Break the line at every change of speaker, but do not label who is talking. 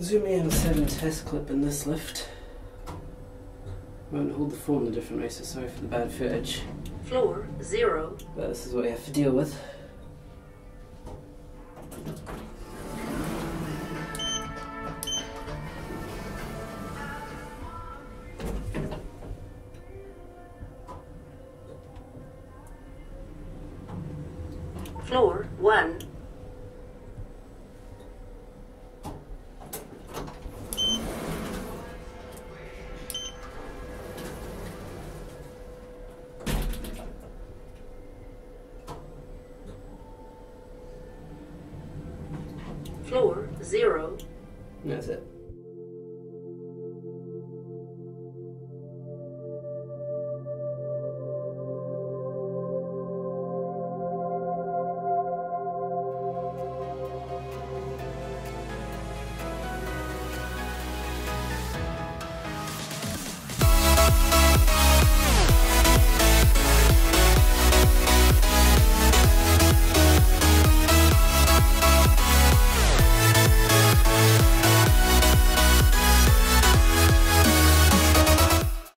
Zoom Am7 test clip in this lift. Won't hold the phone a different way, so sorry for the bad footage.
Floor zero.
But this is what you have to deal with.
Floor one. Floor zero.
That's it.